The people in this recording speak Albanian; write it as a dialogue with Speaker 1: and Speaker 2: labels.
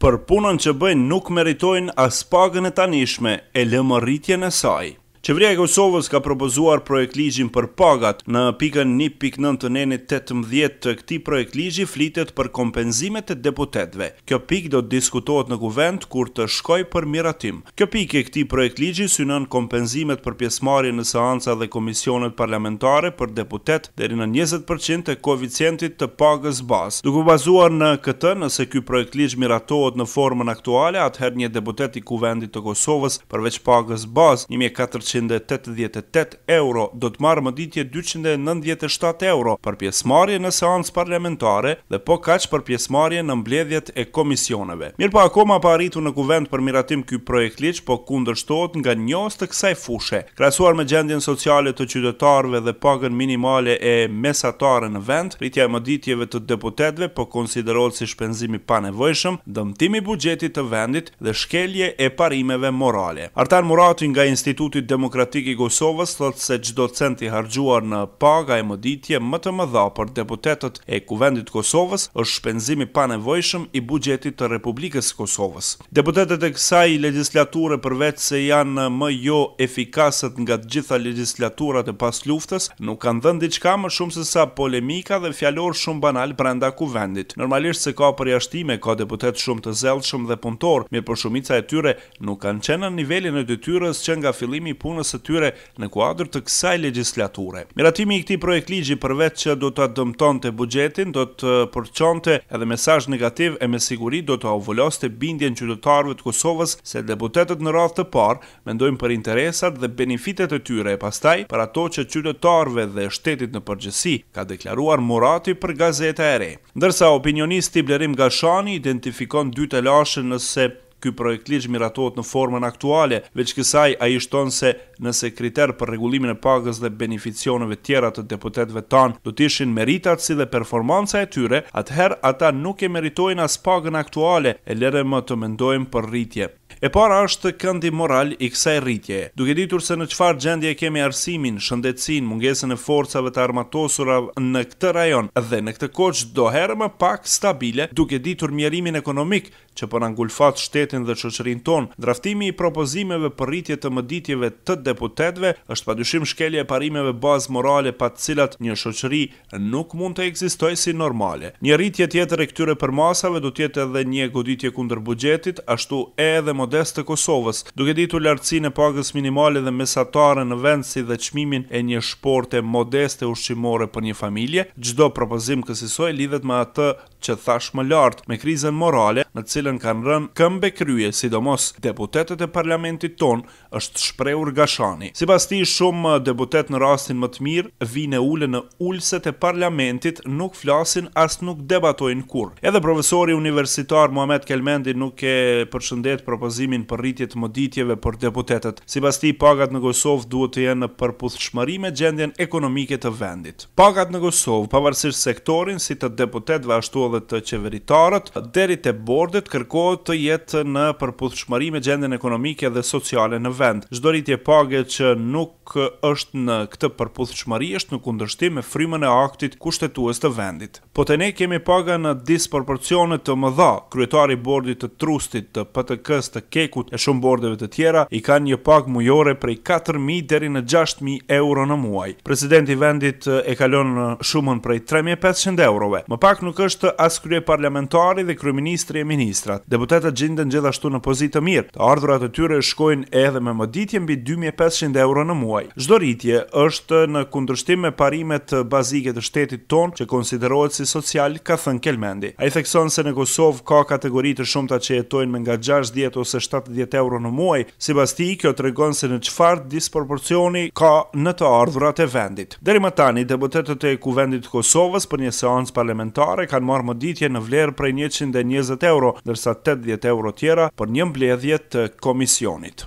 Speaker 1: Për punën që bëjnë nuk meritojnë as pagën e tanishme, e lë më rritjen e saj. Qeveria e Kosovës ka propozuar projektligjin për pagat. Në pikën një pikë nëntë të nenit tetëmbëdhjetë të këtij projektligji flitet për kompenzimet e deputetëve. Kjo pikë do të diskutohet në Kuvend kur të shkojë për miratim. Kjo pikë e këtij projektligji synon kompenzimet për pjesëmarrje në seanca dhe komisionet parlamentare për deputetë deri në njëzet për qind të koeficientit të pagës bazë. Duke u bazuar në këtë, nëse ky projektligj miratohet në formën aktuale, atëherë një deputet i Kuvendit të Kosovës, përveç pagës bazë, një mijë e katërqind e tetëdhjetë e tetë, euro, do të marrë mëditje dyqind e nëntëdhjetë e shtatë euro për pjesëmarrje në seancë parlamentare dhe po kaq për pjesëmarrje në mbledhjet e komisioneve. Mirëpo akoma pa arritur në Kuvend për miratim ky projektligj po kundërshtohet nga njohës të kësaj fushe. Krahasuar me gjendjen sociale të qytetarëve dhe pagën minimale e mesatare në vend, rritja e mëditjeve të deputetëve po konsiderohet si shpenzim i panevojshëm, dëmtim i buxhetit të vendit, dhe shkelje e parimeve morale. Artan Murati nga Instituti Demokratik i Kosovës thotë se çdo cent i harxhuar në paga e mëditje më të mëdha për deputetët e Kuvendit të Kosovës është shpenzim i panevojshëm i buxhetit të Republikës së Kosovës. Deputetët e kësaj legjislature përveçse janë më joefikasët nga të gjitha legjislaturat e pasluftës, nuk kanë dhënë diçka më shumë sesa polemika dhe fjalor shumë banal brenda Kuvendit. Normalisht se ka përjashtime, ka deputetë shumë të zellshëm dhe punëtorë, mirëpo shumica e tyre nuk kanë qenë në nivelin e detyrës që nga fillimi i punës së tyre në kuadër të kësaj legjislature. Miratimi i këtij projektligji përveç që do ta dëmtonte buxhetin, do të përçonte edhe mesazh negativ e me siguri do t'ua vuloste bindjen qytetarëve të Kosovës se deputetët në radhë të parë, Mendojnë për interesat dhe benefitet e tyre e pastaj për ato të qytetarëve dhe shtetit në përgjithësi, ka deklaruar Murati për Gazeta e Re. Ndërsa opinionisti Blerim Gashani identifikon dy telashe nëse ky projektligj miratohet në formën aktuale. Veç kësaj, ai shton se nëse kriter për rregullimin e pagës dhe beneficioneve tjera të deputetëve tanë do të ishin meritat si dhe performanca e tyre, atëherë ata nuk e meritojnë as pagën aktuale e lëre më të mendojmë për rritje. E para është këndi moral i kësaj rritjeje. Duke ditur se në çfarë gjendje kemi arsimin, shëndetësinë, mungesën e forcave të armatosura në këtë rajon dhe në këtë kohë çdo herë më pak stabile, duke ditur mjerimin ekonomik që po na ngulfat shtetin dhe shoqërinë tonë, draftimi i propozimeve për rritje të mëditjeve të deputetëve është padyshim shkelje e parimeve bazë morale pa të cilat një shoqëri nuk mund të ekzistojë si normale. Një rritje tjetër e këtyre përmasave do të jetë edhe një goditje kundër buxhetit, ashtu edhe modest të Kosovës, duke ditur lartësinë e pagës minimale dhe mesatare në vend si dhe çmimin e një shporte modeste ushqimore për një familje, çdo propozim kësisoj lidhet me atë që thashë më lart, me krizën morale në të cilën kanë rënë këmbekrye sidomos deputetët e parlamentit tonë, është shprehur Gashani. Sipas tij, shumë deputetë në rastin më të mirë vijnë e ulen në ulëset e parlamentit, nuk flasin as nuk debatojnë kurrë. Edhe profesori universitar Muhamet Kelmendi nuk e përshëndet propozimin për rritje të mëditjeve për deputetët. Sipas tij, pagat në Kosovë duhet të jenë në përputhshmëri me gjendjen ekonomike të vendit. Pagat në Kosovë, pavarësisht sektorin, si te deputetët ashtu edhe te qeveritarët, deri te bordet, kërkohet të jetë në përputhshmëri me gjendjen ekonomike dhe sociale në vend. Çdo rritje page që nuk është në këtë përputhshmëri është në kundërshtim me frymën e aktit kushtetues të vendit. Po te ne kemi paga në disproporcione të mëdha, kryetari i bordit të Trustit, të PTK-së, të KEK-ut e shumë bordeve të tjera e kanë një pagë mujore prej katër mijë deri në gjashtë mijë euro në muaj. Presidenti i vendit e kalon shumën prej tre mijë e pesëqind eurove. Më pak nuk është as kryeparlamentari dhe kryeministri e ministrat. Deputetët gjenden gjithashtu në pozitë të mirë. Të ardhurat e tyre shkojnë edhe me mëditje mbi dy mijë e pesëqind euro në muaj. Çdo rritje është në kundërshtim me parimet bazike të shtetit. tonë që konsiderohet si social, ka thënë Kelmendi. Ai thekson se në Kosovë ka kategori të shumta që jetojnë me nga gjashtëdhjetë ose shtatëdhjetë euro në muaj. Sipas tij, kjo tregon se në çfarë disproporcioni ka në të ardhurat e vendit. Deri më tani, deputetët e Kuvendit të Kosovës për një seancë parlamentare kanë marrë mëditje në vlerë prej njëqind e njëzet euro, ndërsa tetëdhjetë euro tjera për një mbledhje të komisionit.